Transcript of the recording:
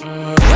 Mm.